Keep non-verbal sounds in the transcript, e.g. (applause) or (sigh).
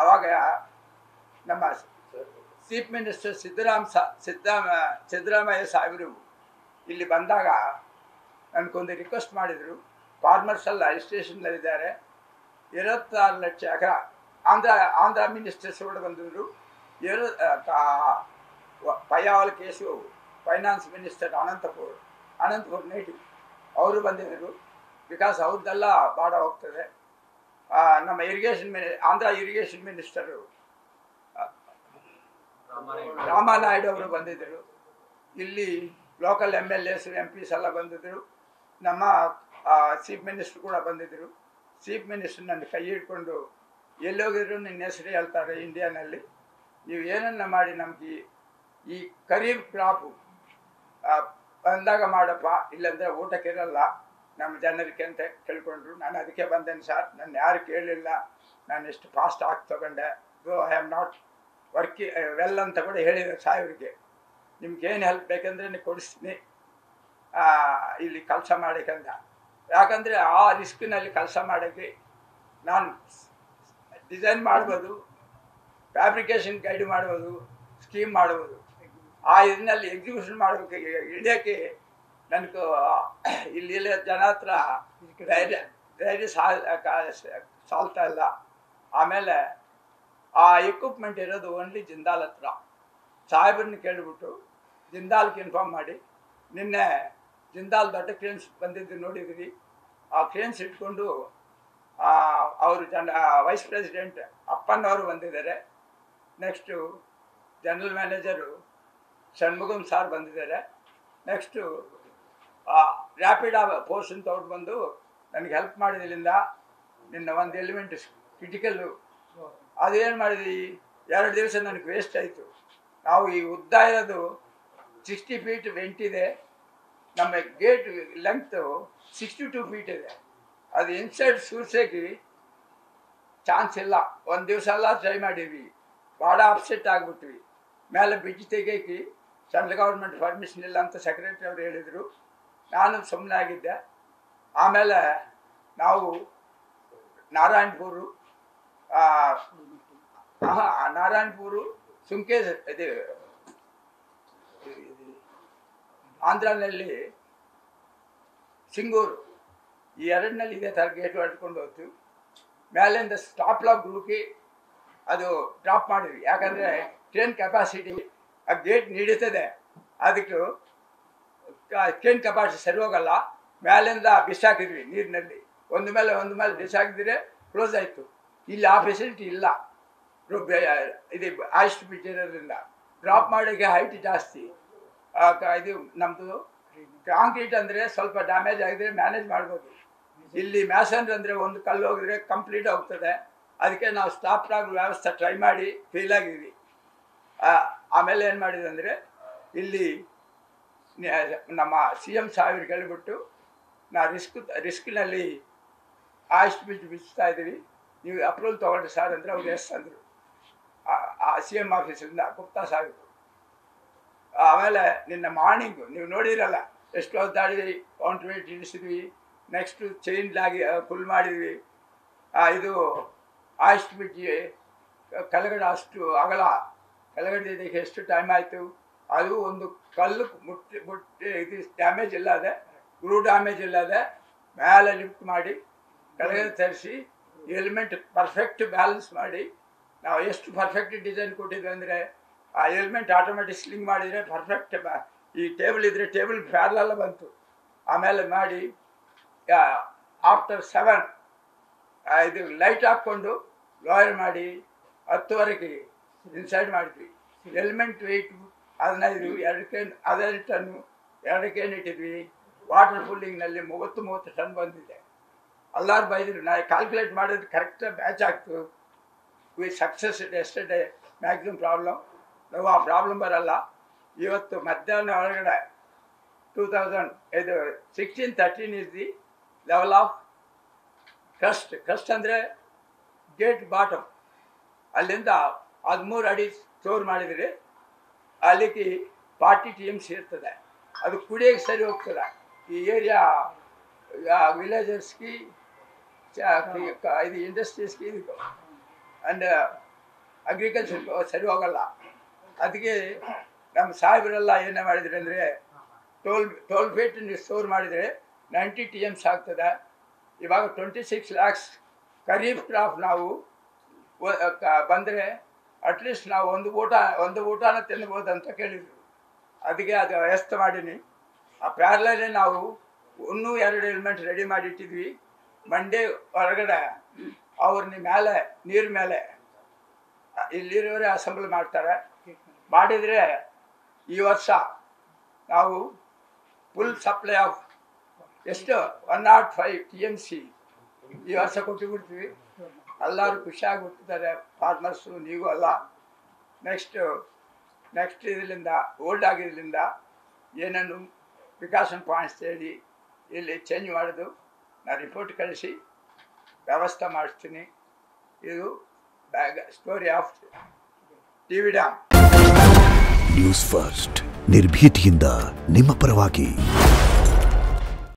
ಆವಾಗ ನಮ್ಮ chief minister Siddaram Siddarama, Siddaramaiah ಸಾಹೇಬರು ಇಲ್ಲಿ ಬಂದಾಗ ನನಗೊಂದು ರಿಕ್ವೆಸ್ಟ್ ಮಾಡಿದರು. ಫಾರ್ಮರ್ಸ್ ಎಲ್ಲ ರಿಜಿಸ್ಟ್ರೇಷನ್ನಲ್ಲಿದ್ದಾರೆ ಇರುವತ್ತಾರು ಲಕ್ಷ ಎಕರೆ ಆಂಧ್ರ ಆಂಧ್ರ ಮಿನಿಸ್ಟರ್ಸ್ ಕೂಡ ಬಂದಿದ್ರು. ಇರು Payyavula Keshav, finance minister Anantapur Anantapur native ಅವರು ಬಂದಿದ್ದರು. ಬಿಕಾಸ್ ಅವ್ರದ್ದೆಲ್ಲ ಬಾಡ ಹೋಗ್ತದೆ. ನಮ್ಮ irrigation mini Andhra irrigation minister Ramanaidu ಅವರು ಬಂದಿದ್ದರು. ಇಲ್ಲಿ local M L S M ಪಿಸ್ ಎಲ್ಲ ಬಂದಿದ್ದರು. ನಮ್ಮ ಚೀಫ್ ಮಿನಿಸ್ಟರ್ ಕೂಡ ಬಂದಿದ್ದರು. ಚೀಫ್ ಮಿನಿಸ್ಟರ್ ನನ್ನ ಕೈ ಹಿಡ್ಕೊಂಡು ಎಲ್ಲೋಗಿದ್ರು ನಿನ್ನ ಹೆಸರು ಹೇಳ್ತಾರೆ ಇಂಡಿಯಾನಲ್ಲಿ ನೀವು ಏನನ್ನ ಮಾಡಿ ನಮಗೆ ಈ- ಖರೀಫ್ ಕ್ರಾಪು ಬಂದಾಗ ಮಾಡಪ್ಪ, ಇಲ್ಲಾಂದ್ರೆ ಊಟಕ್ಕಿರಲ್ಲ ನಮ್ಮ ಜನರಿಗೆ ಅಂತ ಕೇಳ್ಕೊಂಡ್ರು ನಾನು ಅದಕ್ಕೆ ಬಂದೇನೆ ಸರ್ ನಾನು ಯಾರು ಕೇಳಲಿಲ್ಲ ನಾನು ಎಷ್ಟು ಫಾಸ್ಟ್ ಆಗಿ ತಗೊಂಡೆ. Go I am not worry well ಅಂತ ಕೂಡ ಹೇಳಿದೆ ಸಾಹೇಬ್ರಿಗೆ ನಿಮ್ಗೇನು ಹೆಲ್ಪ್ ಬೇಕಂದ್ರೆ ನೀವು ಕೊಡಿಸ್ತೀನಿ. ಇಲ್ಲಿ ಕೆಲಸ ಮಾಡೋಕ್ಕಂತ ಯಾಕಂದರೆ ಆ ರಿಸ್ಕಿನಲ್ಲಿ ಕೆಲಸ ಮಾಡೋಕ್ಕೆ ನಾನು ಡಿಸೈನ್ ಮಾಡ್ಬೋದು ಫ್ಯಾಬ್ರಿಕೇಶನ್ ಗೈಡ್ ಮಾಡ್ಬೋದು ಸ್ಕೀಮ್ ಮಾಡ್ಬೋದು. ಆ ಇದನ್ನಲ್ಲಿ ಎಕ್ಸಿಬಿಷನ್ ಮಾಡಬೇಕು ಹಿಡಿಯೋಕ್ಕೆ ನನಗೆ (coughs) ಇಲ್ಲಿ ಜನ ಹತ್ರ ಧೈರ್ಯ ಧೈರ್ಯ ಸಾಲ ಸಾಲ್ತಾ ಇಲ್ಲ. ಆಮೇಲೆ ಆ ಎಕ್ವಿಪ್ಮೆಂಟ್ ಇರೋದು ಓನ್ಲಿ ಜಿಂದಾಲ್ ಹತ್ರ. ಸಾಹೇಬ್ರನ್ನ ಕೇಳಿಬಿಟ್ಟು ಜಿಂದಾಲ್ಗೆ ಇನ್ಫಾರ್ಮ್ ಮಾಡಿ ನಿನ್ನೆ ಜಿಂದಾಲ್ ದೊಡ್ಡ ಕ್ರೇನ್ಸ್ ಬಂದಿದ್ದು ನೋಡಿದ್ರಿ? ಆ ಕ್ರೇನ್ಸ್ ಇಟ್ಕೊಂಡು ಅವರು ಜನ ವೈಸ್ ಪ್ರೆಸಿಡೆಂಟ್ ಅಪ್ಪನವರು ಬಂದಿದ್ದಾರೆ. Next general manager Shanmugam sir ಬಂದಿದ್ದಾರೆ. ನೆಕ್ಸ್ಟು ರ್ಯಾಪಿಡ್ ಪೋರ್ಷನ್ ಅವ್ರು ಬಂದು ನನಗೆ ಹೆಲ್ಪ್ ಮಾಡಿದ್ರಿಂದ ನಿನ್ನ ಒಂದು ಎಲಿಮೆಂಟ್ ಕ್ರಿಟಿಕಲ್ಲು ಏನು ಮಾಡಿದ್ವಿ ಎರಡು ದಿವಸ ನನಗೆ ವೇಸ್ಟ್ ಆಯಿತು. ನಾವು ಈ ಉದ್ದ ಇರೋದು ಸಿಕ್ಸ್ಟಿ ಫೀಟ್ ವೆಂಟ್ ಇದೆ. ನಮ್ಮ gate length sixty two feet ಇದೆ. ಅದು ಇನ್ಸೈಡ್ ಸೂರ್ಸಕ್ಕೆ ಚಾನ್ಸ್ ಇಲ್ಲ. ಒಂದು ದಿವಸ ಎಲ್ಲ ಟ್ರೈ ಮಾಡಿದ್ವಿ. ಭಾಳ ಅಪ್ಸೆಟ್ ಆಗಿಬಿಟ್ವಿ. ಮೇಲೆ ಬಿಜಿ ತೆಗಿಯೋಕೆ ಸೆಂಟ್ರಲ್ ಗೌರ್ಮೆಂಟ್ ಪರ್ಮಿಷನ್ ಇಲ್ಲ ಅಂತ ಸೆಕ್ರೆಟರಿ ಅವರು ಹೇಳಿದರು. ನಾನು ಸುಮ್ಮನೆ ಆಗಿದ್ದೆ ಆಮೇಲೆ ನಾವು ನಾರಾಯಣಪುರು ನಾರಾಯಣಪುರು ಸುಂಕೆ ಇದು, ಆಂಧ್ರನಲ್ಲಿ ಸಿಂಗೂರು ಈ ಎರಡನಲ್ಲಿ ಇದೇ ಥರ ಗೇಟ್ ಹೊಡ್ಕೊಂಡು ಹೋಗ್ತು ಮೇಲಿಂದ ಸ್ಟಾಪ್ ಲಾಕ್ ಹುಡುಕಿ ಅದು ಡ್ರಾಪ್ ಮಾಡಿದ್ವಿ. ಯಾಕಂದರೆ ಟ್ರೈನ್ ಕೆಪಾಸಿಟಿ ಆ ಗೇಟ್ ನೀಡುತ್ತದೆ. ಅದಕ್ಕೆ ಟ್ರೈನ್ ಕಪಾಸಿಟಿ ಸರಿ ಹೋಗಲ್ಲ. ಮೇಲಿಂದ ಬಿಸಾಕಿದ್ವಿ ನೀರಿನಲ್ಲಿ. ಒಂದು ಮೇಲೆ ಒಂದು ಮೇಲೆ ಬಿಸಾಕಿದ್ರೆ ಕ್ಲೋಸ್ ಆಯಿತು. ಇಲ್ಲಿ ಆ ಫೆಸಿಲಿಟಿ ಇಲ್ಲ. ಇದು ಆಯಿಸ್ಟ್ ಬಿಚ್ ಇರೋದ್ರಿಂದ ಡ್ರಾಪ್ ಮಾಡೋಕ್ಕೆ ಹೈಟ್ ಜಾಸ್ತಿ ಇದು ನಮ್ಮದು ಕಾಂಕ್ರೀಟ್ ಅಂದರೆ ಸ್ವಲ್ಪ ಡ್ಯಾಮೇಜ್ ಆಗಿದ್ರೆ ಮ್ಯಾನೇಜ್ ಮಾಡ್ಬೋದು. ಇಲ್ಲಿ ಮ್ಯಾಸನ್ರ್ ಅಂದರೆ ಒಂದು ಕಲ್ಲು ಹೋಗಿದ್ರೆ ಕಂಪ್ಲೀಟ್ ಹೋಗ್ತದೆ. ಅದಕ್ಕೆ ನಾವು ಸ್ಟಾಪ್ ಆಗೋ ವ್ಯವಸ್ಥೆ ಟ್ರೈ ಮಾಡಿ ಫೇಲ್ ಆಗಿದ್ವಿ. ಆಮೇಲೆ ಏನು ಮಾಡಿದೆ ಅಂದರೆ ಇಲ್ಲಿ ನಮ್ಮ ಸಿ ಎಂ ಸಾಹೇಬ್ರಿಗೆ ಹೇಳಿಬಿಟ್ಟು ನಾ ರಿಸ್ಕ್, ರಿಸ್ಕ್ನಲ್ಲಿ ಆಯಿಸ್ಟ್ ಬಿಟ್ಟು ಬಿಚ್ತಾ ಇದ್ದೀವಿ. ನೀವು ಅಪ್ರೂವಲ್ ತೊಗೊಂಡ್ರಿ ಸರ್ ಅಂದರೆ ಅವ್ರು ಎಸ್ ಅಂದರು. ಆ ಸಿ ಎಂ ಆಫೀಸಿಂದ ಗುಪ್ತಾ ಸಾಹೇಬರು ಆಮೇಲೆ ನಿನ್ನ ಮಾರ್ನಿಂಗು, ನೀವು ನೋಡಿರಲ್ಲ, ಎಷ್ಟು ಹೊತ್ತಾಡಿ ಕೌಂಟ್ರ್ ವೇಟ್ ಇಳಿಸಿದ್ವಿ, ನೆಕ್ಸ್ಟು ಚೈನ್ ಲಾಗಿ ಫುಲ್ ಮಾಡಿದ್ವಿ. ಇದು ಆಯಿಸ್ಟ್ ಬಿಟ್ಟು ಕೆಳಗಡೆ ಅಷ್ಟು ಅಗಲ ಕೆಳಗಡೆ ಇದಕ್ಕೆ ಎಷ್ಟು ಟೈಮ್ ಆಯಿತು? ಅದು ಒಂದು ಕಲ್ಲು ಮುಟ್ಟಿ ಮುಟ್ಟಿ ಇದು ಡ್ಯಾಮೇಜ್ ಇಲ್ಲದೆ ಗ್ರೂ ಡ್ಯಾಮೇಜ್ ಇಲ್ಲದೆ ಮೇಲೆ ಲಿಫ್ಟ್ ಮಾಡಿ, ಕೆಳಗೆ ತರಿಸಿ ಎಲಿಮೆಂಟ್ ಪರ್ಫೆಕ್ಟ್ ಬ್ಯಾಲೆನ್ಸ್ ಮಾಡಿ. ನಾವು ಎಷ್ಟು ಪರ್ಫೆಕ್ಟ್ ಡಿಸೈನ್ ಕೊಟ್ಟಿದ್ವಿ ಅಂದರೆ, ಆ ಎಲಿಮೆಂಟ್ ಆಟೋಮೆಟಿಕ್ ಸ್ಲಿಂಗ್ ಮಾಡಿದರೆ ಪರ್ಫೆಕ್ಟ್ ಈ ಟೇಬಲ್ ಇದ್ದರೆ ಟೇಬಲ್ ಪ್ಯಾರಲೆಲ್ಲ ಬಂತು. ಆಮೇಲೆ ಮಾಡಿ ಆಫ್ಟರ್ ಸೆವೆನ್ ಇದು ಲೈಟ್ ಹಾಕ್ಕೊಂಡು ಲಾಯರ್ ಮಾಡಿ, ಹತ್ತುವರೆಗೆ ಇನ್ಸೈಡ್ ಮಾಡಿದ್ವಿ. ಎಲಿಮೆಂಟ್ ವೆಯ್ಟ್ ಹದಿನೈದು ಎರಡು ಕೆನ್ ಹದಿನೈದು ಟನ್ನು ಎರಡು ಕೆನ್ ಇಟ್ಟಿದ್ವಿ ವಾಟರ್ ಫುಲ್ಲಿಂಗ್ನಲ್ಲಿ ಮೂವತ್ತು ಮೂವತ್ತು ಟನ್ ಬಂದಿದೆ. ಎಲ್ಲರೂ ಬೈದರು ನಾ ಕ್ಯಾಲ್ಕುಲೇಟ್ ಮಾಡಿದ್ರೆ ಕರೆಕ್ಟಾಗಿ match ಆಗ್ತು. We success yesterday maximum problem ನಾವು ಆ ಪ್ರಾಬ್ಲಮ್ ಬರಲ್ಲ. ಇವತ್ತು ಮಧ್ಯಾಹ್ನ ಒಳಗಡೆ ಟೂ ತೌಸಂಡ್ ಇದು sixteen thirteen is the level of crust crust ಅಂದರೆ ಗೇಟ್ ಬಾಟಮ್ ಅಲ್ಲಿಂದ ಹದಿಮೂರು ಅಡಿ ಸ್ಟೋರ್ ಮಾಡಿದರೆ. ಅಲ್ಲಿಗೆ ಪಾರ್ಟಿ ಟಿ ಎಂ ಸಿ ಇರ್ತದೆ ಅದು ಕುಡಿಯೋಕ್ಕೆ ಸರಿ ಹೋಗ್ತದೆ. ಈ ಏರಿಯಾ ವಿಲೇಜರ್ಸ್ಗೆ ಇದು ಇಂಡಸ್ಟ್ರೀಸ್ಗೆ ಇದು. ಅಂಡ್ ಅಗ್ರಿಕಲ್ಚರ್ ಸರಿ ಹೋಗಲ್ಲ. ಅದಕ್ಕೆ ನಮ್ಮ ಸಾಹೇಬರೆಲ್ಲ ಏನು ಮಾಡಿದ್ರು ಅಂದರೆ ಟೋಲ್ ಟೋಲ್ ಫೇಟ್ ಸ್ಟೋರ್ ಮಾಡಿದರೆ ನೈಂಟಿ ಟಿ ಎಮ್ಸ್ ಆಗ್ತದೆ. ಇವಾಗ twenty six lakhs kharif crop ನಾವು ಬಂದರೆ ಅಟ್ಲೀಸ್ಟ್ ನಾವು ಒಂದು ಊಟ, ಒಂದು ಊಟನ ತಿನ್ಬೋದು ಅಂತ ಕೇಳಿದ್ರು ಅದಕ್ಕೆ ಅದು ವ್ಯವಸ್ಥೆ ಮಾಡೀನಿ. ಆ ಪ್ಯಾರ್ಲಲ್ಲಿ ನಾವು ಇನ್ನೂ ಎರಡು ಎಲಿಮೆಂಟ್ ರೆಡಿ ಮಾಡಿ ಇಟ್ಟಿದ್ವಿ ಮಂಡೇ ಹೊರಗಡೆ ಅವ್ರನ್ನ ಮೇಲೆ ನೀರ್ ಮೇಲೆ ಇಲ್ಲಿರೋರೇ ಅಸೆಂಬಲ್ ಮಾಡ್ತಾರೆ. ಮಾಡಿದರೆ ಈ ವರ್ಷ ನಾವು ಫುಲ್ ಸಪ್ಲೈ ಆಫ್ ಎಷ್ಟು? One naught five T M C ಈ ವರ್ಷ ಕೊಟ್ಟು ಬಿಡ್ತೀವಿ ಎಲ್ಲರೂ ಖುಷಿಯಾಗಿ ಬಿಟ್ಟಿದ್ದಾರೆ ಫಾರ್ಮರ್ಸು ನೀವು ಅಲ್ಲ. ನೆಕ್ಸ್ಟು ನೆಕ್ಸ್ಟ್ ಇದರಿಂದ ಓಲ್ಡ್ ಆಗಿದ್ದರಿಂದ ಏನನ್ನು ಪ್ರಿಕಾಷನ್ ಪಾಯಿಂಟ್ಸ್ ಹೇಳಿ, ಇಲ್ಲಿ ಚೇಂಜ್ ಮಾಡೋದು ನಾನು ರಿಪೋರ್ಟ್ ಕಳಿಸಿ, ವ್ಯವಸ್ಥೆ ಮಾಡಿಸ್ತೀನಿ. ಇದು big story of T B dam news first ನಿರ್ಭೀತಿಯಿಂದ ನಿಮ್ಮ ಪರವಾಗಿ.